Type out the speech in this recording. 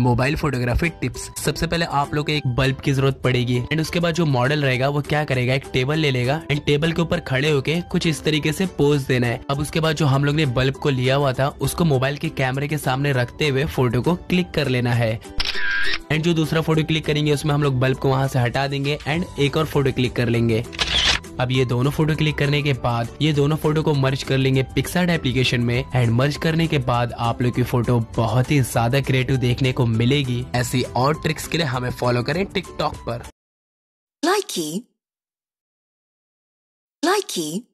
Mobile photography tips. सबसे पहले आप लोग को एक बल्ब की ज़रूरत पड़ेगी। एंड उसके बाद जो मॉडल रहेगा, वो क्या करेगा? एक टेबल ले लेगा। एंड टेबल के ऊपर खड़े होके कुछ इस तरीके से पोज देना है। अब उसके बाद जो हम लोग ने बल्ब को लिया हुआ था, उसको मोबाइल के कैमरे के सामने रखते हुए फ़ोटो को क्लिक कर लेना है। एंड जो दूसरा फ़ोटो क्लिक करेंगे, उसमें हम लोग बल्ब को वहाँ से हटा देंगे। एंड एक और फ़ोटो क्लिक कर लेंगे। अब ये दोनों फ़ोटो क्लिक करने के बाद ये दोनों फ़ोटो को मर्ज कर लेंगे पिक्सार्ट एप्लीकेशन में एंड मर्ज करने के बाद आप लोग की फ़ोटो बहुत ही ज़्यादा क्रिएटिव देखने को मिलेगी। ऐसी और ट्रिक्स के लिए हमें फॉलो करें टिकटॉक पर। लाइकी Likey.